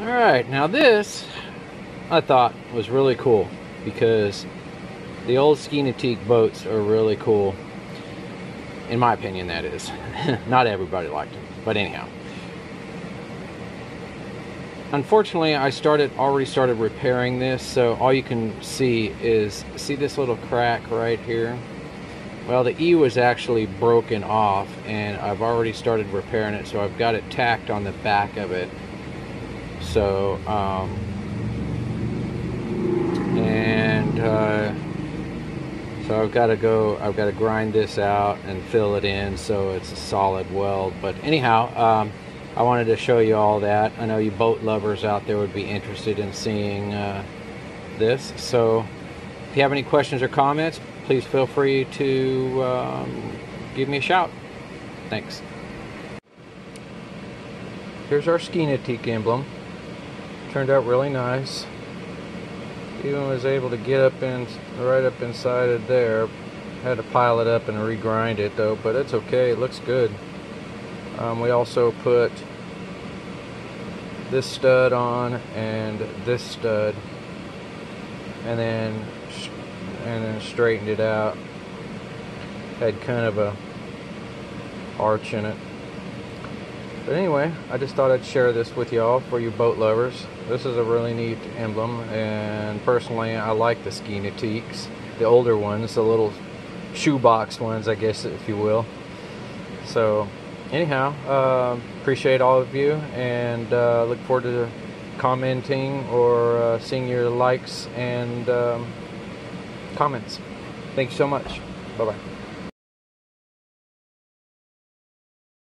Alright, now this I thought was really cool because the old ski nautique boats are really cool. In my opinion, that is. Not everybody liked them, but anyhow. Unfortunately, I started already started repairing this, so all you can see is see this little crack right here. Well, the E was actually broken off, and I've already started repairing it, so I've got it tacked on the back of it. So, um, and uh, so I've got to go, I've got to grind this out and fill it in so it's a solid weld. But anyhow, um, I wanted to show you all that. I know you boat lovers out there would be interested in seeing uh, this. So if you have any questions or comments, please feel free to um, give me a shout. Thanks. Here's our Ski Nautique emblem. Turned out really nice. Even was able to get up in right up inside of there. Had to pile it up and regrind it though, but it's okay. It looks good. Um, we also put this stud on and this stud, and then and then straightened it out. Had kind of a arch in it. But anyway, I just thought I'd share this with y'all for you boat lovers. This is a really neat emblem, and personally, I like the ski nautiques, the older ones, the little shoebox ones, I guess, if you will. So, anyhow, uh, appreciate all of you, and uh, look forward to commenting or uh, seeing your likes and um, comments. Thank you so much. Bye bye.